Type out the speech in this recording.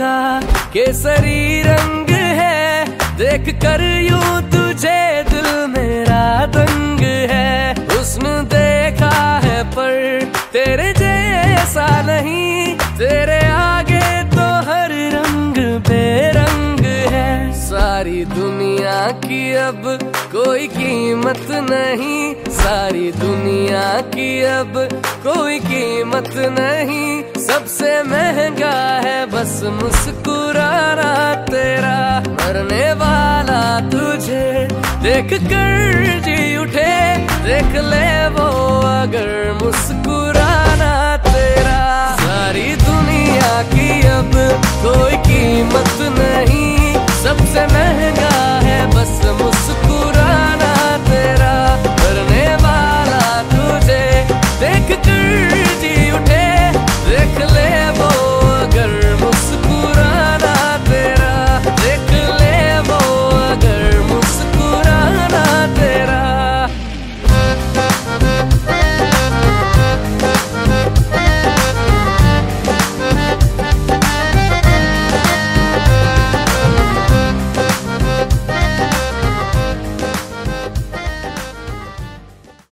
केसरी रंग है, देख कर यू तुझे दिल मेरा दंग है। उसने देखा है पर तेरे जैसा नहीं, तेरे आगे तो हर रंग बेरंग है। सारी दुनिया की अब कोई कीमत नहीं, सारी दुनिया की अब कोई कीमत नहीं। सबसे महँगा है बस मुस्कुराना तेरा मरने वाला तुझे। देख कर जी